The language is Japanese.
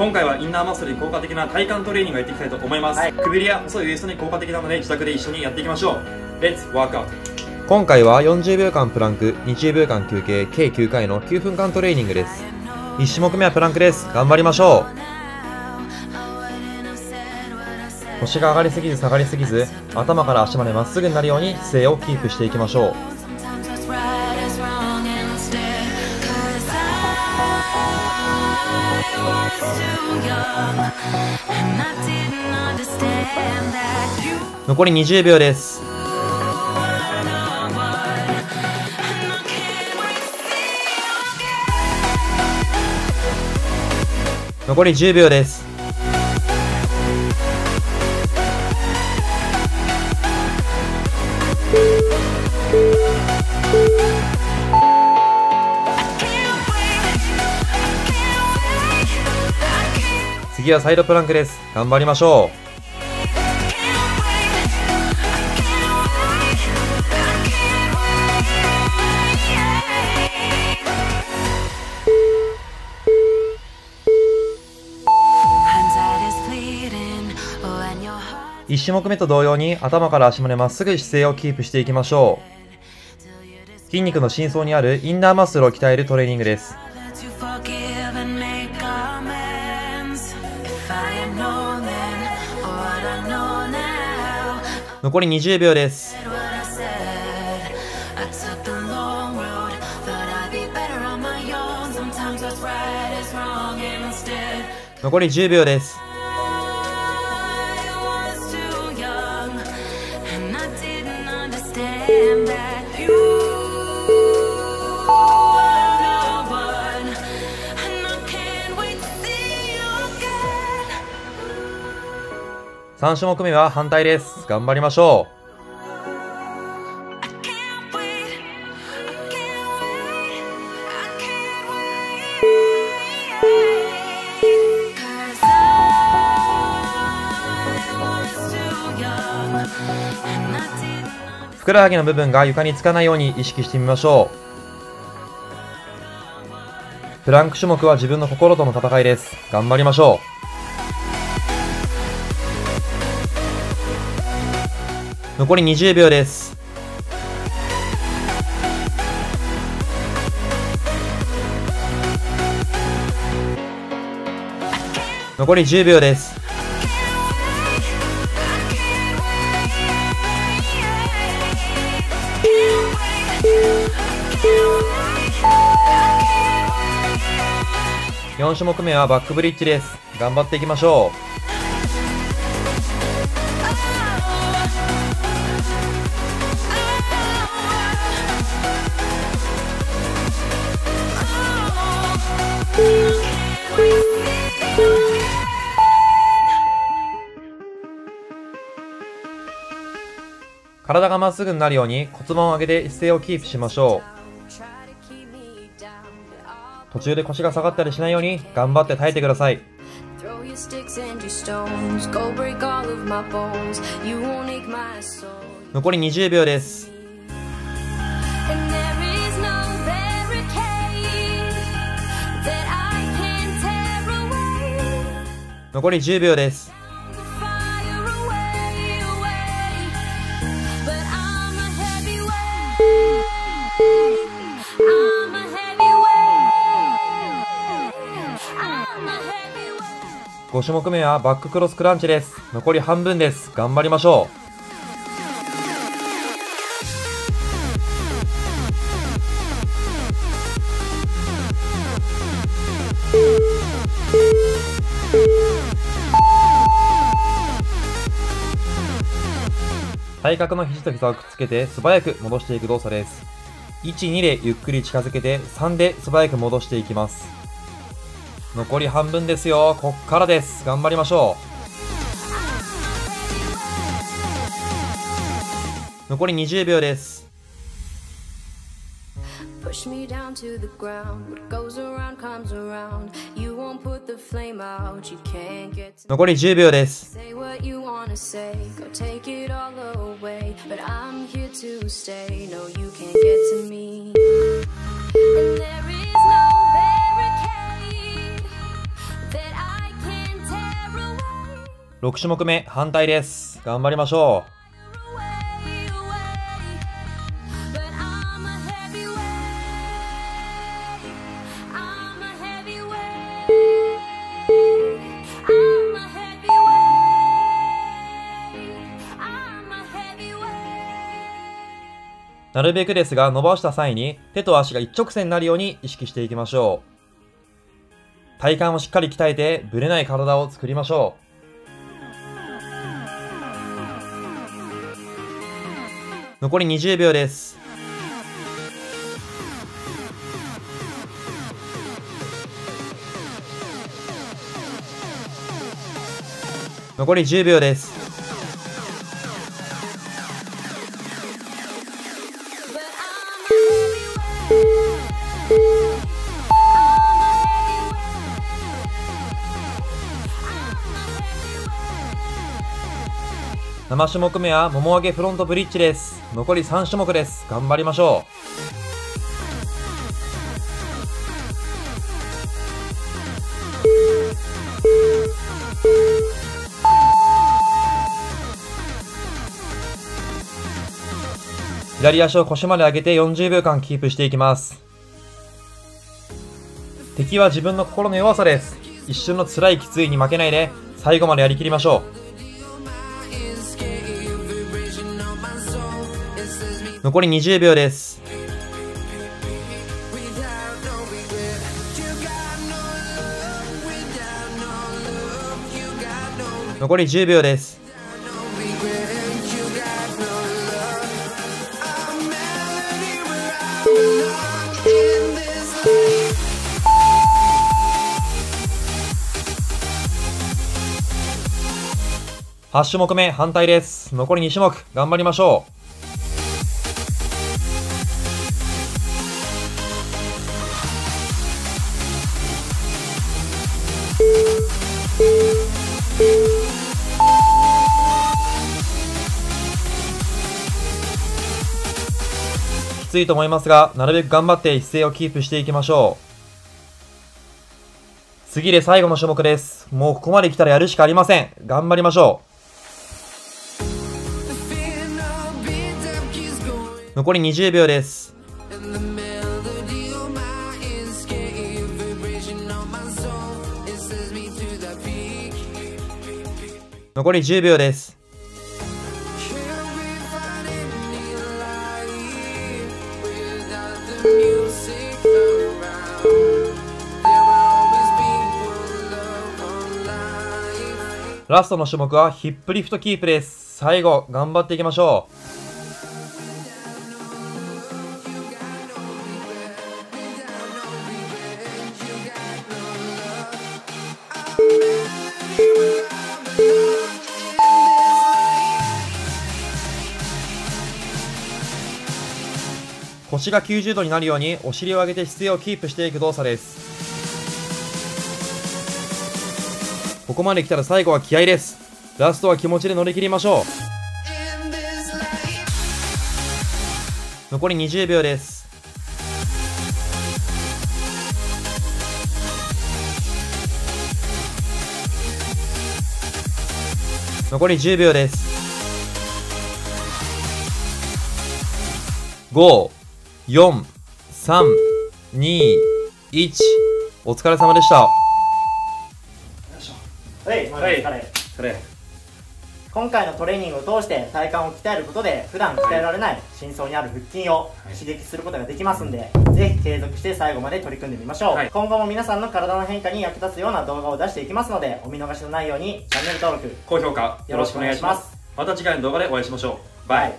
今回はインナーマッスルに効果的な体幹トレーニングをやっていきたいと思います、はい、くびれや細いウエストに効果的なので自宅で一緒にやっていきましょう。レッツワークアウト今回は40秒間プランク20秒間休憩計9回の9分間トレーニングです。1種目目はプランクです。頑張りましょう。腰が上がりすぎず下がりすぎず頭から足までまっすぐになるように姿勢をキープしていきましょう残り20秒です。残り10秒です。はサイドプランクです。頑張りましょう。1種目目と同様に頭から足までまっすぐ姿勢をキープしていきましょう。筋肉の深層にあるインナーマッスルを鍛えるトレーニングです。残り20秒です。残り10秒です3種目目は反対です。頑張りましょう。ふくらはぎの部分が床につかないように意識してみましょう。プランク種目は自分の心との戦いです。頑張りましょう。残り20秒です。残り10秒です。4種目目はバックブリッジです。頑張っていきましょう。体がまっすぐになるように骨盤を上げて姿勢をキープしましょう。途中で腰が下がったりしないように頑張って耐えてください。残り20秒です。残り10秒です。5種目目はバッククロスクランチです。残り半分です。頑張りましょう。体格の肘と膝をくっつけて素早く戻していく動作です。1、2でゆっくり近づけて3で素早く戻していきます。残り半分ですよ。こっからです。頑張りましょう。残り20秒です。残り10秒です。6種目目反対です。頑張りましょう。なるべくですが伸ばした際に手と足が一直線になるように意識していきましょう。体幹をしっかり鍛えてブレない体を作りましょう。残り20秒です。残り10秒です。7種目目はもも上げフロントブリッジです。残り3種目です。頑張りましょう。左足を腰まで上げて40秒間キープしていきます。敵は自分の心の弱さです。一瞬の辛いきついに負けないで最後までやりきりましょう。残り20秒です。残り10秒です。8種目目反対です。残り2種目頑張りましょう。ついと思いますが、なるべく頑張って姿勢をキープしていきましょう。次で最後の種目です。もうここまで来たらやるしかありません。頑張りましょう。残り20秒です。残り10秒です。ラストの種目はヒップリフトキープです。最後、頑張っていきましょう。腰が90度になるようにお尻を上げて姿勢をキープしていく動作です。ここまで来たら最後は気合です。ラストは気持ちで乗り切りましょう。残り20秒です。残り10秒です。5、4、3、2、1。お疲れ様でした。はい、はい。それ今回のトレーニングを通して体幹を鍛えることで普段鍛えられない深層にある腹筋をい。刺激することができますんで、ぜひ継続して最後まで取り組んでみましょう、はい。今後も皆さんの体の変化に役立つような動画を出していきますのでお見逃しのないようにチャンネル登録高評価よろしくお願いします。また次回の動画でお会いしましょう。バイ